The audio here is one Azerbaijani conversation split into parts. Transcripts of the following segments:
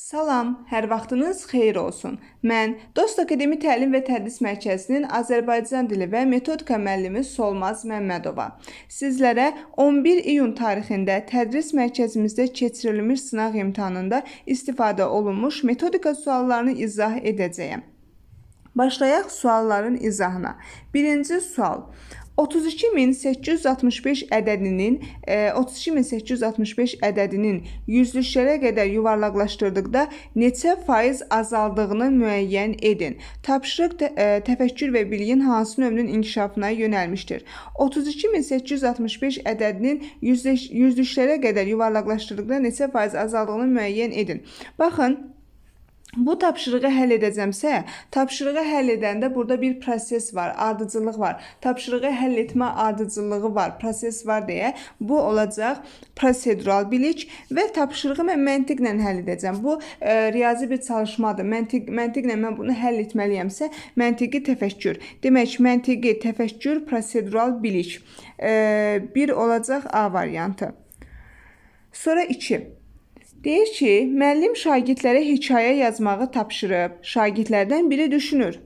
Salam, hər vaxtınız xeyir olsun. Mən Dost Akademi Təlim və Tədris Mərkəzinin Azərbaycan dili və metodika müəllimi Solmaz Məmmədova. Sizlərə 11 iyun tarixində tədris mərkəzimizdə keçirilmiş sınaq imtahanında istifadə olunmuş metodika suallarını izah edəcəyəm. Başlayaq sualların izahına. Birinci sual. 32865 ədədinin 32865 e, ədədinin yüzlüklərə qədər yuvarlaqlaşdırdıqda neçə faiz azaldığını müəyyən edin. Tapşırıq e, təfəkkür və biliyin hansı növünün inkişafına yönəlmişdir? 32865 ədədinin yüzlüklərə qədər yuvarlaqlaşdırdıqda neçə faiz azaldığını müəyyən edin. Baxın, Bu tapşırığı həll edəcəmsə, tapşırığı həll edəndə burada bir proses var, ardıcıllıq var. Tapşırığı həll etmə ardıcıllığı var, proses var deyə bu olacaq prosedural bilik və tapşırığı mən məntiqlə həll edəcəm. Bu e, riyazi bir çalışmadır. Məntiq məntiqlə mən bunu həll etməliyəmsə, məntiqi təfəkkür. Demək, məntiqi təfəkkür, prosedural bilik. E, bir olacaq A variantı. Sonra 2. Deyir ki, müəllim şagirdlərə hekayə yazmağı tapşırıb. Şagirdlərdən biri düşünür.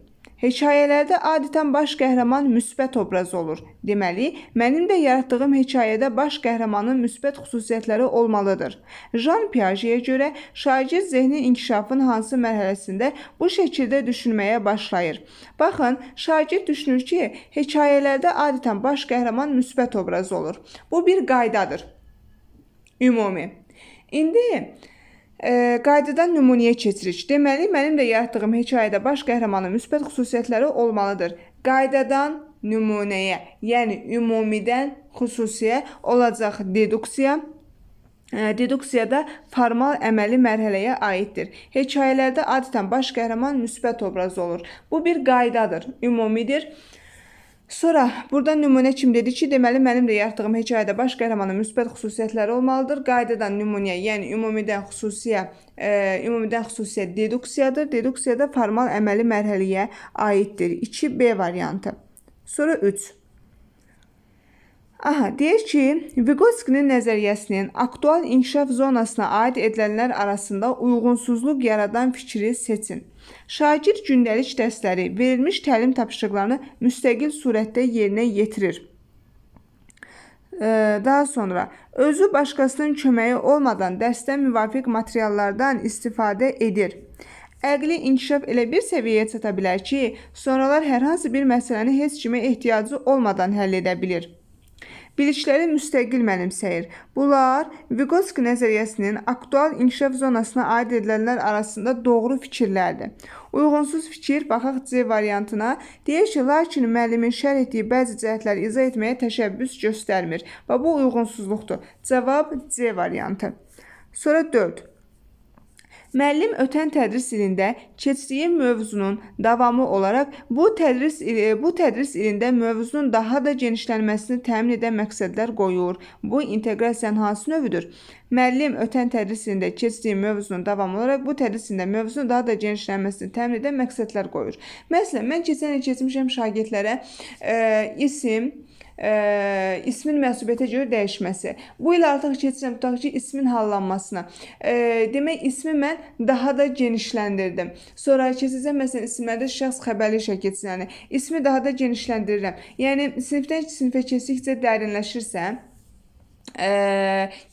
Hekayələrdə adətən baş qəhrəman müsbət obraz olur. Deməli, mənim də yaratdığım hekayədə baş qəhrəmanın müsbət xüsusiyyətləri olmalıdır. Jean Piaget-ə görə şagird zehni inkişafın hansı mərhələsində bu şəkildə düşünməyə başlayır. Baxın, şagird düşünür ki, hekayələrdə adətən baş qəhrəman müsbət obraz olur. Bu bir qaydadır. Ümumi İndi e, qaydadan nümunəyə keçirik. Deməli, mənim də yaratdığım hekayədə baş qəhrəmanın müsbət xüsusiyyətləri olmalıdır. Qaydadan nümunəyə, yəni ümumidən xüsusiyə olacaq deduksiya. E, deduksiyada formal əməli mərhələyə aiddir. Hekayələrdə adətən baş qəhrəman müsbət obraz olur. Bu bir qaydadır, ümumidir. Sonra burada nümunə kim dedi ki, deməli mənim də yaratdığım hekayədə baş qəhrəmanın müsbət xüsusiyyətləri olmalıdır. Qaydadan nümunəyə, yəni ümumidən xüsusiyə, e, ümumidən xüsusiyə deduksiyadır. Deduksiyada formal əməli mərhələyə aiddir. 2B variantı. Sonra 3. Aha, deyir ki, Vygotskyinin nəzəriyyəsinin aktual inkişaf zonasına aid edilənlər arasında uyğunsuzluq yaradan fikri seçin. Şagird gündəlik dərsləri, verilmiş təlim tapşırıqlarını müstəqil surətdə yerinə yetirir. Daha sonra özü başqasının köməyi olmadan dərsdə müvafiq materiallardan istifadə edir. Əqli inkişaf elə bir səviyyəyə çata bilər ki, sonralar hər hansı bir məsələni heç kimə ehtiyacı olmadan həll edə bilir. Bilikləri müstəqil mənimsəyir. Bunlar Vygotsky nəzəriyyəsinin aktual inkişaf zonasına aid edilənlər arasında doğru fikirlərdir. Uyğunsuz fikir, baxaq C variantına, deyir ki, lakin müəllimin şərh etdiyi bəzi cəhətləri izah etməyə təşəbbüs göstərmir və bu uyğunsuzluqdur. Cavab C variantı. Sonra 4. Müəllim ötən tədris ilində keçdiyi mövzunun davamı olaraq bu tədris ili, bu tədris ilində mövzunun daha da genişlənməsini təmin edən məqsədlər qoyur. Bu inteqrasiyanın hansı növüdür? Müəllim ötən tədris ilində keçdiyi mövzunun davamı olaraq bu tədris ilində mövzunun daha da genişlənməsini təmin edən məqsədlər qoyur. Məsələn, mən keçən il keçmişəm şagirdlərə e, isim, e, ismin məsuliyyətə görə dəyişməsi. Bu il artıq keçirəm tutaq ki, ismin hallanmasına. E, demək ismi mən daha da genişləndirdim. Sonra keçəcəm məsələn isimlərdə şəxs xəbərli işə keçirəni. İsmi daha da genişləndirirəm. Yəni sinifdən sinifə keçdikcə dərinləşirsə, ə,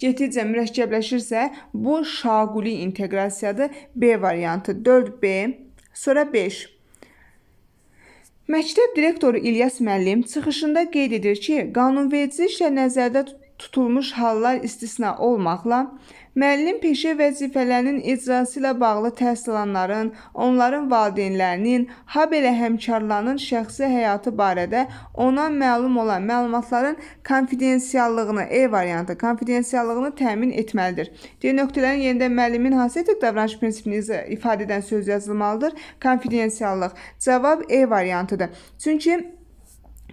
getdikcə mürəkkəbləşirsə, bu şaquli inteqrasiyadır. B variantı 4B, sonra 5. Məktəb direktoru İlyas müəllim çıxışında qeyd edir ki, qanunvericiliklə nəzərdə tutulmuş hallar istisna olmaqla Müəllim peşə vəzifələrinin icrası ilə bağlı təhsil alanların, onların valideynlərinin, ha belə həmkarlarının şəxsi həyatı barədə ona məlum olan məlumatların konfidensiallığını, E variantı, konfidensiallığını təmin etməlidir. D nöqtələrin yerində müəllimin hansı etik davranış prinsipini ifadə edən söz yazılmalıdır? Konfidensiallıq. Cavab E variantıdır. Çünki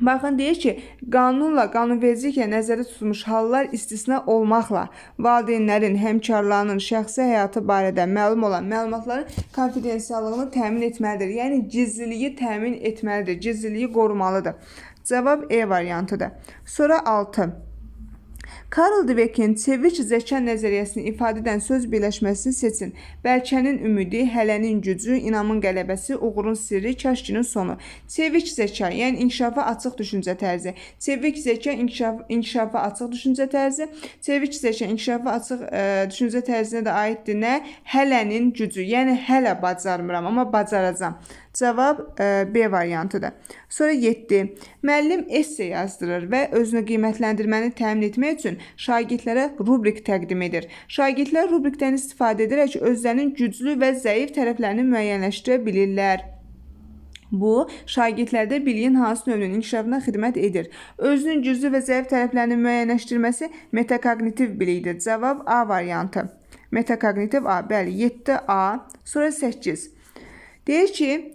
Baxın deyir ki, qanunla, qanunvericiliklə nəzərdə tutulmuş hallar istisna olmaqla valideynlərin, həmkarlarının şəxsi həyatı barədə məlum olan məlumatların konfidensiallığını təmin etməlidir. Yəni gizliliyi təmin etməlidir, gizliliyi qorumalıdır. Cavab E variantıdır. Sonra 6. Karl Dweck'in çeviç zəka nəzəriyyəsini ifadə edən söz birləşməsini seçin. Bəlkənin ümidi, hələnin gücü, inamın qələbəsi, uğurun sirri, kaşkinin sonu. Çeviç zəka, yəni inkişafa açıq düşüncə tərzi. Çevik zəka inkişaf inkişafa açıq düşüncə tərzi. Çevik zəka inkişafa açıq ə, düşüncə tərzinə də aiddir nə? Hələnin gücü, yəni hələ bacarmıram, amma bacaracağam. Cavab e, B variantıdır. Sonra 7. Müəllim esse yazdırır və özünü qiymətləndirməni təmin etmək üçün şagirdlərə rubrik təqdim edir. Şagirdlər rubrikdən istifadə edərək özlərinin güclü və zəif tərəflərini müəyyənləşdirə bilirlər. Bu, şagirdlərdə biliyin hansı növünün inkişafına xidmət edir. Özünün güclü və zəif tərəflərini müəyyənləşdirməsi metakognitiv bilikdir. Cavab A variantı. Metakognitiv A. Bəli, 7A. Sonra 8. Deyir ki,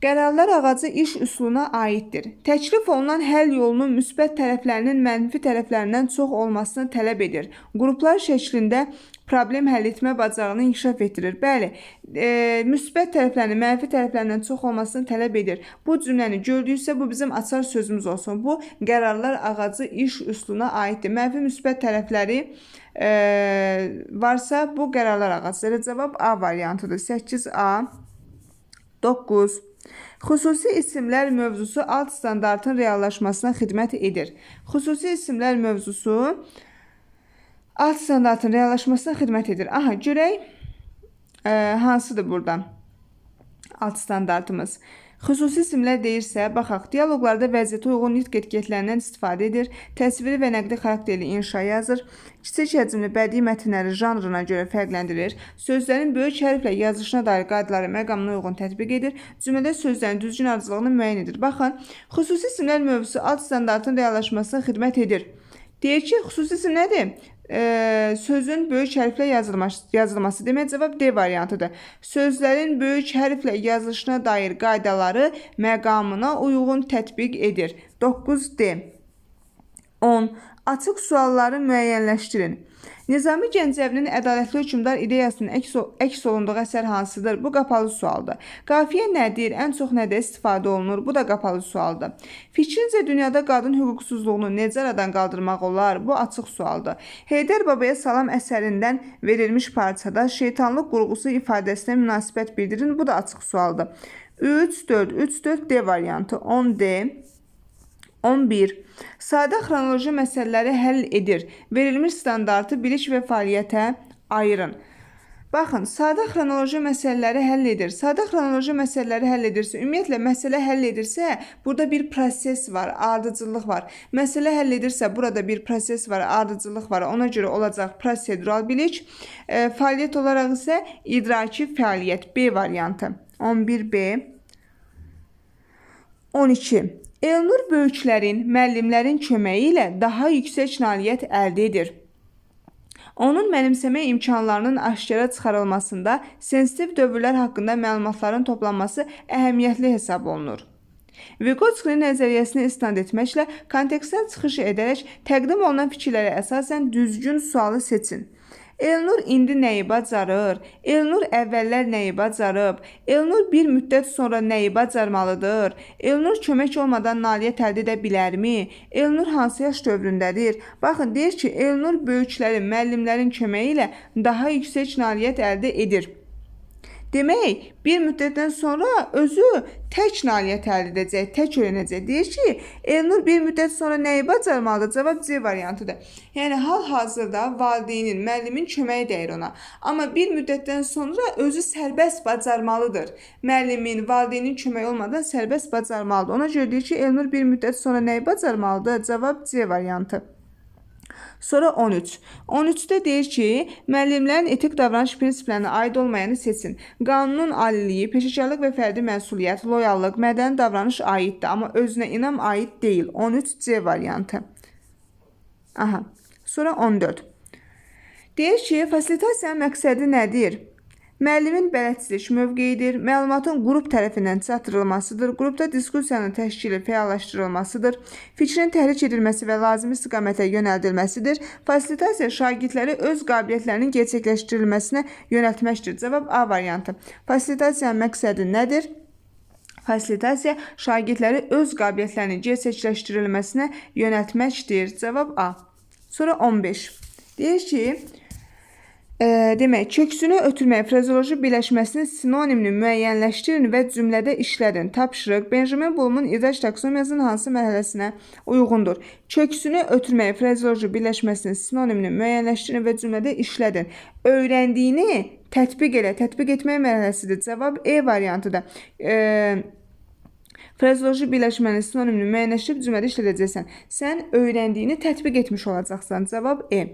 Qərarlar ağacı iş üsuluna aiddir. Təklif olunan həll yolunun müsbət tərəflərinin mənfi tərəflərindən çox olmasını tələb edir. Qruplar şəklində problem həll etmə bacarığını inkişaf etdirir. Bəli, e, müsbət tərəflərinin mənfi tərəflərindən çox olmasını tələb edir. Bu cümləni gördüksə bu bizim açar sözümüz olsun. Bu qərarlar ağacı iş üsuluna aiddir. Mənfi müsbət tərəfləri e, varsa bu qərarlar ağacı. Cavab A variantıdır. 8A 9 Xüsusi isimlər mövzusu alt standartın reallaşmasına xidmət edir. Xüsusi isimlər mövzusu alt standartın reallaşmasına xidmət edir. Aha, görək ə, hansıdır burada alt standartımız. Xüsusi isimlər deyirsə, baxaq, dialoqlarda vəziyyətə uyğun nitq etiketlərindən istifadə edir, təsviri və nəqdi xarakterli inşa yazır, kiçik həcmli bədii mətnləri janrına görə fərqləndirir, sözlərin böyük hərflə yazılışına dair qaydaları məqamına uyğun tətbiq edir, cümlədə sözlərin düzgün ardıcılığını müəyyən edir. Baxın, xüsusi isimlər mövzusu alt standartın reallaşmasına xidmət edir. Deyir ki, xüsusi isim nədir? e, sözün böyük hərflə yazılması, yazılması. Demək cavab D variantıdır. Sözlərin böyük hərflə yazılışına dair qaydaları məqamına uyğun tətbiq edir. 9D. 10. Açıq sualları müəyyənləşdirin. Nizami Gəncəvinin ədalətli hökmdar ideyasının əks, əks olunduğu əsər hansıdır? Bu qapalı sualdır. Qafiyə nədir? Ən çox nədə istifadə olunur? Bu da qapalı sualdır. Fikrincə dünyada qadın hüquqsuzluğunu necə aradan qaldırmaq olar? Bu açıq sualdır. Heydər Babaya Salam əsərindən verilmiş parçada şeytanlıq qurğusu ifadəsinə münasibət bildirin. Bu da açıq sualdır. 3, 4, 3, 4 D variantı 10D 11. Sadə xronoloji məsələləri həll edir. Verilmiş standartı bilik və fəaliyyətə ayırın. Baxın, sadə xronoloji məsələləri həll edir. Sadə xronoloji məsələləri həll edirsə, ümumiyyətlə məsələ həll edirsə, burada bir proses var, ardıcıllıq var. Məsələ həll edirsə, burada bir proses var, ardıcıllıq var. Ona görə olacaq prosedural bilik. E, fəaliyyət olaraq isə idraki fəaliyyət B variantı. 11B 12. Elnur böyüklərin, müəllimlərin köməyi ilə daha yüksək nailiyyət əldə edir. Onun mənimsəmə imkanlarının aşkara çıxarılmasında sensitiv dövrlər haqqında məlumatların toplanması əhəmiyyətli hesab olunur. Vygotsky nəzəriyyəsini istinad etməklə kontekstdən çıxış edərək təqdim olunan fikirlərə əsasən düzgün sualı seçin. Elnur indi nəyi bacarır? Elnur əvvəllər nəyi bacarıb? Elnur bir müddət sonra nəyi bacarmalıdır? Elnur kömək olmadan nailiyyət əldə edə bilərmi? Elnur hansı yaş dövründədir? Baxın, deyir ki, Elnur böyüklərin, müəllimlərin köməyi ilə daha yüksək nailiyyət əldə edir. Demək, bir müddətdən sonra özü tək nailiyyət əldə edəcək, tək öyrənəcək. Deyir ki, Elnur bir müddət sonra nəyi bacarmalıdır? Cavab C variantıdır. Yəni hal-hazırda valideynin, müəllimin köməyi dəyir ona. Amma bir müddətdən sonra özü sərbəst bacarmalıdır. Müəllimin, valideynin köməyi olmadan sərbəst bacarmalıdır. Ona görə deyir ki, Elnur bir müddət sonra nəyi bacarmalıdır? Cavab C variantı. Sonra 13. 13-də deyir ki, müəllimlərin etik davranış prinsiplərinə aid olmayanı seçin. Qanunun aliliyi, peşəkarlıq və fərdi məsuliyyət, loyallıq, mədəni davranış aiddir, amma özünə inam aid deyil. 13C variantı. Aha. Sonra 14. Deyir ki, fasilitasiyanın məqsədi nədir? Müəllimin bələdçilik mövqeyidir. Məlumatın qrup tərəfindən çatdırılmasıdır. Qrupda diskussiyanın təşkili fəallaşdırılmasıdır. Fikrin təhrik edilməsi və lazımi istiqamətə yönəldilməsidir. Fasilitasiya şagirdləri öz qabiliyyətlərinin gerçəkləşdirilməsinə yönəltməkdir. Cavab A variantı. Fasilitasiyanın məqsədi nədir? Fasilitasiya şagirdləri öz qabiliyyətlərinin gerçəkləşdirilməsinə yönəltməkdir. Cavab A. Sonra 15. Deyir ki, e, demək, köksünü ötürmək frazeoloji birləşməsinin sinonimini müəyyənləşdirin və cümlədə işlədin. Tapşırıq Benjamin Bloom'un idrak taksonomiyasının hansı mərhələsinə uyğundur? Köksünü ötürmək frazeoloji birləşməsinin sinonimini müəyyənləşdirin və cümlədə işlədin. Öyrəndiyini tətbiq elə. Tətbiq etmək mərhələsidir. Cavab E variantıdır. E, Frazeoloji birləşmənin sinonimini müəyyənləşdirib cümlədə işlədəcəksən. Sən öyrəndiyini tətbiq etmiş olacaqsan. Cavab E.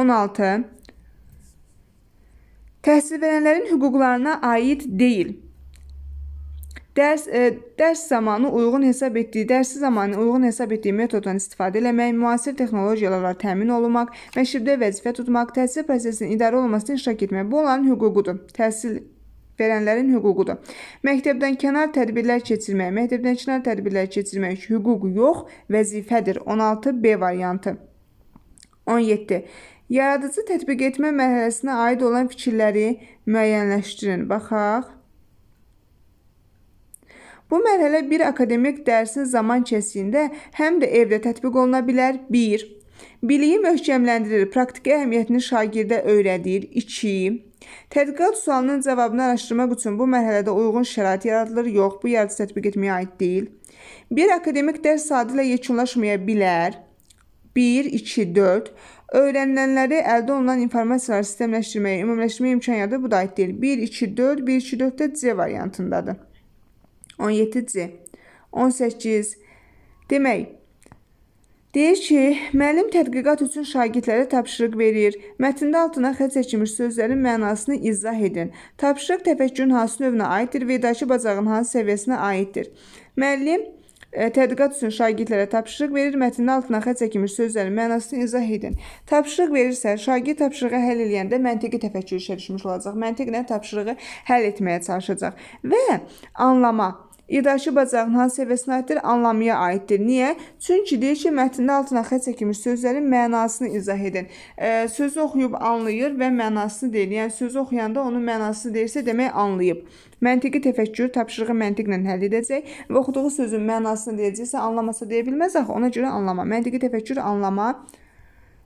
16. Təhsil verənlərin hüquqlarına aid deyil. Dərs e, dərs zamanı uyğun hesab etdiyi, dərsi zamanı uyğun hesab etdiyi metoddan istifadə etmək, müasir texnologiyalarla təmin olunmaq, məşqdə vəzifə tutmaq, təhsil prosesinin idarə olunmasını iştirak etmək bu onların hüququdur. Təhsil verənlərin hüququdur. Məktəbdən kənar tədbirlər keçirmək, məktəbdən kənar tədbirlər keçirmək hüquq yox, vəzifədir. 16B variantı. 17. Yaradıcı tətbiq etmə mərhələsinə aid olan fikirləri müəyyənləşdirin. Baxaq. Bu mərhələ bir akademik dərsin zaman kəsiyində həm də evdə tətbiq oluna bilər. 1. Biliyi möhkəmləndirir, praktiki əhəmiyyətini şagirdə öyrədir. 2. Tədqiqat sualının cavabını araşdırmaq üçün bu mərhələdə uyğun şərait yaradılır. Yox, bu yaradıcı tətbiq etməyə aid deyil. Bir akademik dərs sadə ilə yekunlaşmaya bilər. 1, 2, 4. Öyrənilənləri əldə olunan informasiyaları sistemləşdirməyə, ümumiləşdirməyə imkan yaradır. Bu da aid deyil. 1, 2, 4, 1, 2, 4 də C variantındadır. 17C. 18. Demək, deyir ki, müəllim tədqiqat üçün şagirdlərə tapşırıq verir. Mətndə altına xətt çəkilmiş sözlərin mənasını izah edin. Tapşırıq təfəkkürün hansı növünə aiddir və idarəçi bacarığın hansı səviyyəsinə aiddir? Müəllim tədqiqat üçün şagirdlərə tapşırıq verir, mətnin altına xətt çəkilmiş sözlərin mənasını izah edin. Tapşırıq verirsə, şagird tapşırığı həll edəndə məntiqi təfəkkür işə düşmüş olacaq. Məntiqlə tapşırığı həll etməyə çalışacaq və anlama İdarəçi bacarığın hansı səviyyəsinə aiddir? Anlamaya aiddir. Niyə? Çünki deyir ki, mətndə altına xətt çəkilmiş sözlərin mənasını izah edin. E, sözü oxuyub anlayır və mənasını deyir. Yəni sözü oxuyanda onun mənasını deyirsə, demək anlayıb. Məntiqi təfəkkür tapşırığı məntiqlə həll edəcək və oxuduğu sözün mənasını deyəcəksə, anlamasa deyə bilməz axı. Ona görə anlama. Məntiqi təfəkkür anlama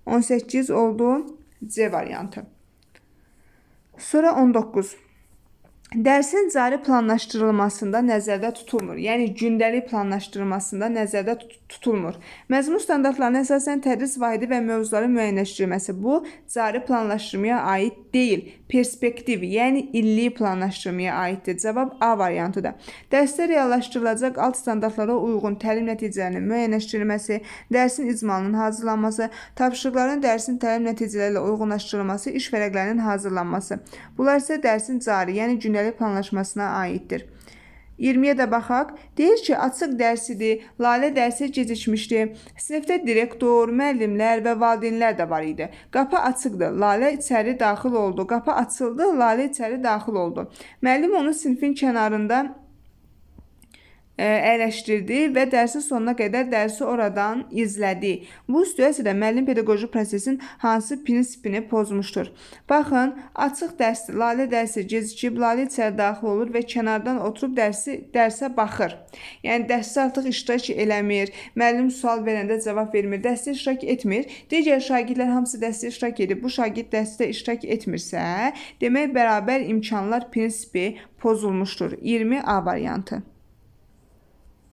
18 oldu C variantı. Sonra 19. Dərsin cari planlaşdırılmasında nəzərdə tutulmur. Yəni gündəlik planlaşdırılmasında nəzərdə tutulmur. Məzmun standartlarına əsasən tədris vahidi və mövzuların müəyyənləşdirilməsi bu cari planlaşdırmaya aid deyil. Perspektiv, yəni illik planlaşdırmaya aiddir. Cavab A variantıdır. Dərsdə reallaşdırılacaq alt standartlara uyğun təlim nəticələrinin müəyyənləşdirilməsi, dərsin icmalının hazırlanması, tapşırıqların dərsin təlim nəticələri ilə uyğunlaşdırılması, iş vərəqlərinin hazırlanması. Bunlar isə dərsin cari, yəni gündəlik gündəlik planlaşmasına aiddir. 20-yə də baxaq. Deyir ki, açıq dərsidir, Lalə dərsi gecikmişdi. Sinifdə direktor, müəllimlər və valideynlər də var idi. Qapı açıqdır. Lalə içəri daxil oldu. Qapı açıldı, Lalə içəri daxil oldu. Müəllim onu sinifin kənarında əyləşdirdi və dərsin sonuna qədər dərsi oradan izlədi. Bu situasiyada müəllim pedaqoji prosesin hansı prinsipini pozmuşdur? Baxın, açıq dərsdir. Lalə dərsi gecikib, Lalə içəri daxil olur və kənardan oturub dərsi dərsə baxır. Yəni dərsdə artıq iştirak eləmir. Müəllim sual verəndə cavab vermir. Dərsdə iştirak etmir. Digər şagirdlər hamısı dərsdə iştirak edib. Bu şagird dərsdə iştirak etmirsə, demək bərabər imkanlar prinsipi pozulmuşdur. 20 A variantı.